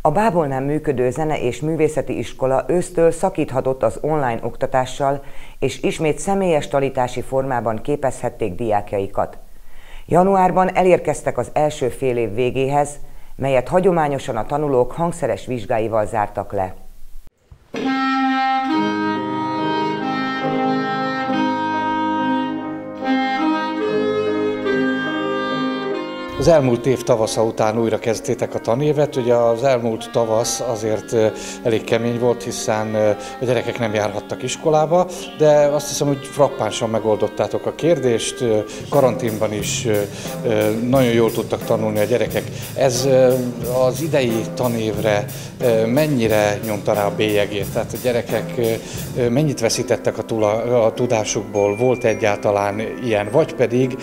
A Bábolnál működő zene és művészeti iskola ősztől szakíthatott az online oktatással, és ismét személyes tanítási formában képezhették diákjaikat. Januárban elérkeztek az első fél év végéhez, melyet hagyományosan a tanulók hangszeres vizsgáival zártak le. Az elmúlt év tavasza után újra kezdtétek a tanévet. Ugye az elmúlt tavasz azért elég kemény volt, hiszen a gyerekek nem járhattak iskolába, de azt hiszem, hogy frappánsan megoldottátok a kérdést. Karanténban is nagyon jól tudtak tanulni a gyerekek. Ez az idei tanévre mennyire nyomta rá a bélyegét? Tehát a gyerekek mennyit veszítettek a, tula, a tudásukból? Volt egyáltalán ilyen? Vagy pedig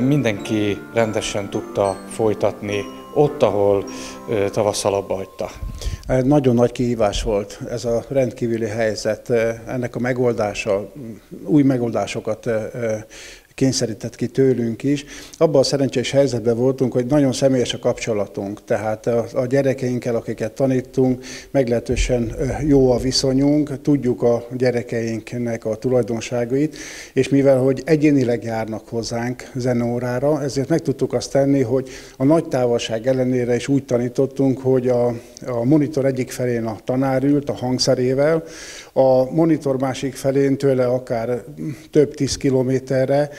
mindenki rendesen tudta tudta folytatni ott, ahol tavasszal abba hagyta. Nagyon nagy kihívás volt ez a rendkívüli helyzet. Ennek a megoldása, új megoldásokat kényszerített ki tőlünk is. Abban a szerencsés helyzetben voltunk, hogy nagyon személyes a kapcsolatunk, tehát a, a gyerekeinkkel, akiket tanítunk, meglehetősen jó a viszonyunk, tudjuk a gyerekeinknek a tulajdonságait, és mivel, hogy egyénileg járnak hozzánk zenórára, ezért meg tudtuk azt tenni, hogy a nagy távolság ellenére is úgy tanítottunk, hogy a, a monitor egyik felén a tanár ült a hangszerével, a monitor másik felén tőle akár több tíz kilométerre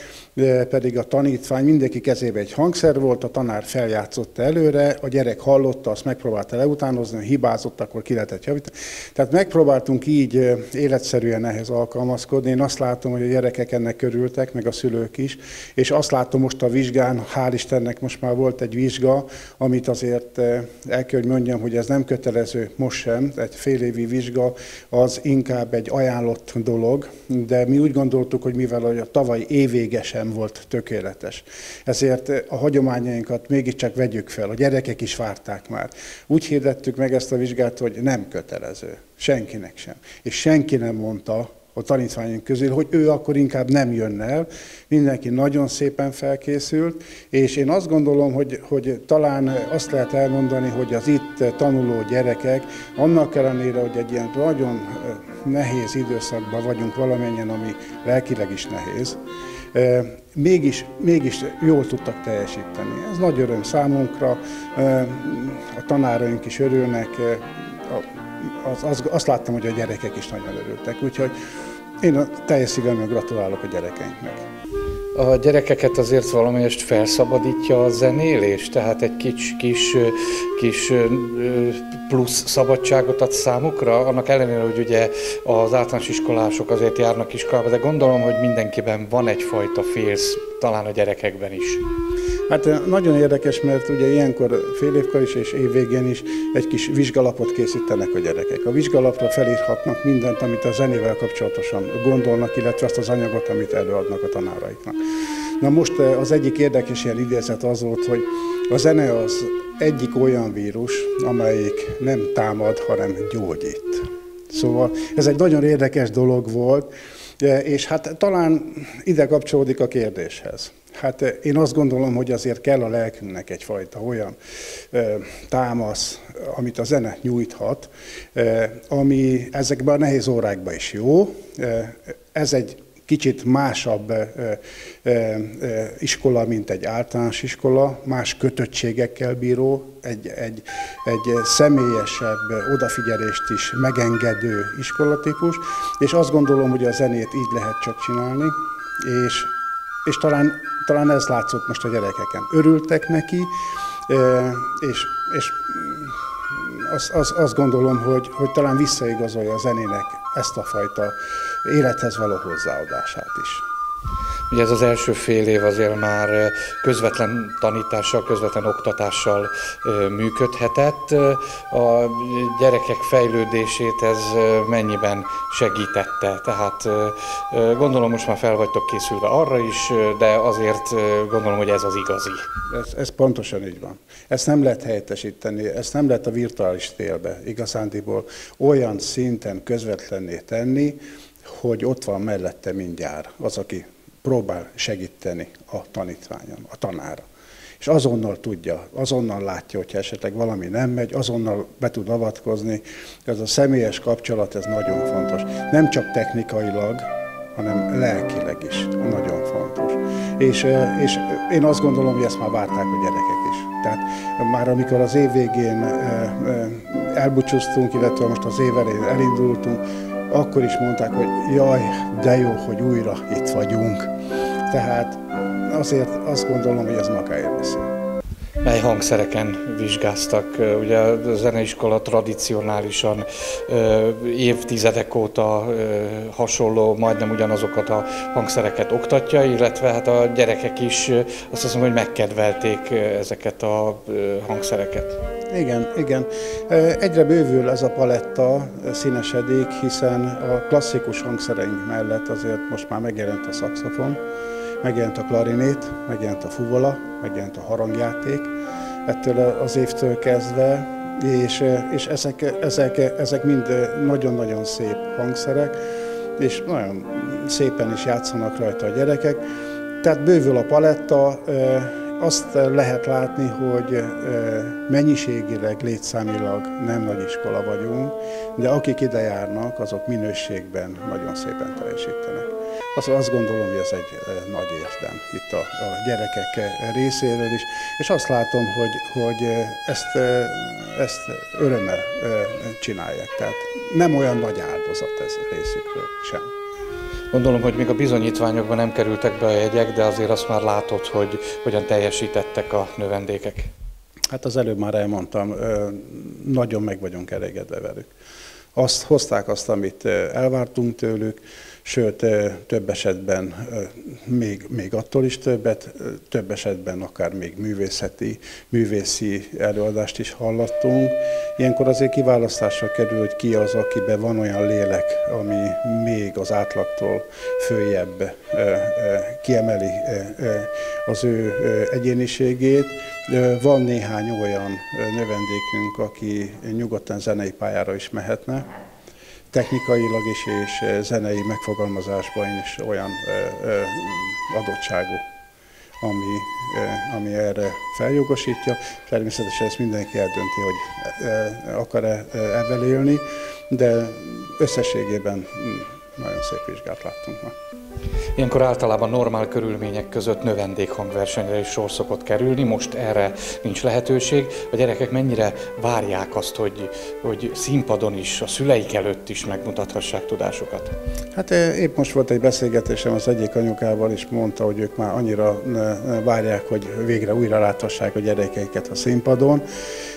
pedig a tanítvány mindenki kezébe egy hangszer volt, a tanár feljátszotta előre, a gyerek hallotta, azt megpróbálta leutánozni, hibázott, akkor ki lehetett javítani. Tehát megpróbáltunk így életszerűen ehhez alkalmazkodni. Én azt látom, hogy a gyerekek ennek körültek, meg a szülők is, és azt látom most a vizsgán, hál' Istennek most már volt egy vizsga, amit azért el kell, hogy mondjam, hogy ez nem kötelező most sem, egy fél évi vizsga, az inkább egy ajánlott dolog, de mi úgy gondoltuk, hogy mivel a tavaly évvéges sem volt tökéletes. Ezért a hagyományainkat mégiscsak vegyük fel. A gyerekek is várták már. Úgy hirdettük meg ezt a vizsgát, hogy nem kötelező. Senkinek sem. És senki nem mondta, a tanítványunk közül, hogy ő akkor inkább nem jönne el. Mindenki nagyon szépen felkészült, és én azt gondolom, hogy, hogy talán azt lehet elmondani, hogy az itt tanuló gyerekek, annak ellenére, hogy egy ilyen nagyon nehéz időszakban vagyunk valamennyien, ami lelkileg is nehéz, mégis, mégis jól tudtak teljesíteni. Ez nagy öröm számunkra, a tanáraink is örülnek, az, az, láttam, hogy a gyerekek is nagyon örültek, úgyhogy én a teljes szívemben gratulálok a gyerekeinknek. A gyerekeket azért valamelyest felszabadítja a zenélés, tehát egy kis, kis, kis plusz szabadságot ad számukra, annak ellenére, hogy ugye az általános iskolások azért járnak iskolába, de gondolom, hogy mindenkiben van egyfajta félsz, talán a gyerekekben is. Hát eh, nagyon érdekes, mert ugye ilyenkor fél évkor is és évvégén is egy kis vizsgalapot készítenek a gyerekek. A vizsgalapra felírhatnak mindent, amit a zenével kapcsolatosan gondolnak, illetve azt az anyagot, amit előadnak a tanáraiknak. Na most eh, az egyik érdekes ilyen idézet az volt, hogy a zene az egyik olyan vírus, amelyik nem támad, hanem gyógyít. Szóval ez egy nagyon érdekes dolog volt, és hát talán ide kapcsolódik a kérdéshez. Hát én azt gondolom, hogy azért kell a lelkünknek egyfajta olyan támasz, amit a zene nyújthat, ami ezekben a nehéz órákban is jó. Ez egy kicsit másabb iskola, mint egy általános iskola, más kötöttségekkel bíró, egy, egy, egy személyesebb odafigyelést is megengedő iskolatípus, és azt gondolom, hogy a zenét így lehet csak csinálni, és, és talán talán ez látszott most a gyerekeken. Örültek neki, és, és azt, azt, azt gondolom, hogy, hogy talán visszaigazolja a zenének ezt a fajta élethez való hozzáadását is. Ugye ez az első fél év azért már közvetlen tanítással, közvetlen oktatással működhetett. A gyerekek fejlődését ez mennyiben segítette? Tehát gondolom most már fel vagytok készülve arra is, de azért gondolom, hogy ez az igazi. Ez, ez pontosan így van. Ezt nem lehet helyettesíteni, ezt nem lehet a virtuális télbe igazándiból olyan szinten közvetlenné tenni, hogy ott van mellette mindjárt az, aki próbál segíteni a tanítványon, a tanára. és azonnal tudja, azonnal látja, hogyha esetleg valami nem megy, azonnal be tud avatkozni. Ez a személyes kapcsolat, ez nagyon fontos. Nem csak technikailag, hanem lelkileg is nagyon fontos. És, és én azt gondolom, hogy ezt már várták a gyerekek is. Tehát már amikor az év végén elbúcsúztunk, illetve most az év elején elindultunk, akkor is mondták, hogy jaj, de jó, hogy újra itt vagyunk. Tehát azért azt gondolom, hogy ez magáért beszél mely hangszereken vizsgáztak. Ugye a zeneiskola tradicionálisan évtizedek óta hasonló, majdnem ugyanazokat a hangszereket oktatja, illetve hát a gyerekek is azt hiszem, hogy megkedvelték ezeket a hangszereket. Igen, igen. Egyre bővül ez a paletta, színesedik, hiszen a klasszikus hangszereink mellett azért most már megjelent a szaxofon, megjelent a klarinét, megjelent a fuvola, megjelent a harangjáték, ettől az évtől kezdve, és, és ezek, ezek, ezek mind nagyon-nagyon szép hangszerek, és nagyon szépen is játszanak rajta a gyerekek. Tehát bővül a paletta, azt lehet látni, hogy mennyiségileg, létszámilag nem nagy iskola vagyunk, de akik ide járnak, azok minőségben nagyon szépen teljesítenek. Azt, gondolom, hogy ez egy nagy érdem itt a, a gyerekek részéről is, és azt látom, hogy, hogy ezt, ezt örömmel csinálják. Tehát nem olyan nagy áldozat ez részükről sem. Gondolom, hogy még a bizonyítványokban nem kerültek be a jegyek, de azért azt már látod, hogy hogyan teljesítettek a növendékek. Hát az előbb már elmondtam, nagyon meg vagyunk elégedve velük. Azt hozták azt, amit elvártunk tőlük, sőt több esetben még, még attól is többet, több esetben akár még művészeti, művészi előadást is hallottunk. Ilyenkor azért kiválasztásra kerül, hogy ki az, akiben van olyan lélek, ami még az átlagtól följebb kiemeli az ő egyéniségét. Van néhány olyan növendékünk, aki nyugodtan zenei pályára is mehetne, technikailag is és zenei megfogalmazásban is olyan adottságú, ami, ami erre feljogosítja. Természetesen ezt mindenki eldönti, hogy akar-e ebben élni, de összességében hm, nagyon szép vizsgát láttunk ma. Ilyenkor általában normál körülmények között növendékhangversenyre is sor szokott kerülni, most erre nincs lehetőség. A gyerekek mennyire várják azt, hogy, hogy színpadon is, a szüleik előtt is megmutathassák tudásukat? Hát eh, épp most volt egy beszélgetésem az egyik anyukával, és mondta, hogy ők már annyira várják, hogy végre újra láthassák a gyerekeiket a színpadon,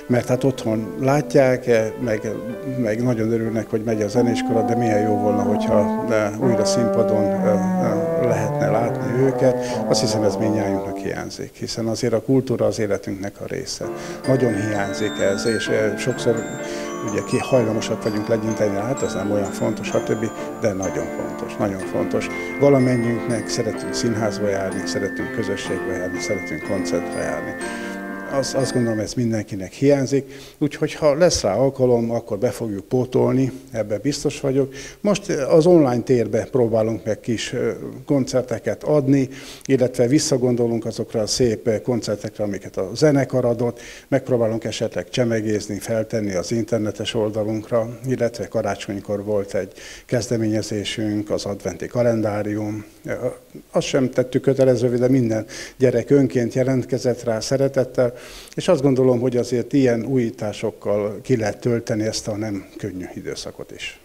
mert hát otthon látják, eh, meg, meg nagyon örülnek, hogy megy a zenéskola, de milyen jó volna, hogyha újra színpadon eh, lehetne látni őket. Azt hiszem ez mindnyájunknak hiányzik, hiszen azért a kultúra az életünknek a része. Nagyon hiányzik ez, és eh, sokszor ugye ki hajlamosak vagyunk legyinteni, hát ez nem olyan fontos, stb., de nagyon fontos, nagyon fontos. Valamennyiünknek szeretünk színházba járni, szeretünk közösségbe járni, szeretünk koncertre járni az, azt gondolom, ez mindenkinek hiányzik, úgyhogy ha lesz rá alkalom, akkor be fogjuk pótolni, ebben biztos vagyok. Most az online térbe próbálunk meg kis koncerteket adni, illetve visszagondolunk azokra a szép koncertekre, amiket a zenekar adott, megpróbálunk esetleg csemegézni, feltenni az internetes oldalunkra, illetve karácsonykor volt egy kezdeményezésünk, az adventi kalendárium. Azt sem tettük kötelezővé, de minden gyerek önként jelentkezett rá szeretettel, és azt gondolom, hogy azért ilyen újításokkal ki lehet tölteni ezt a nem könnyű időszakot is.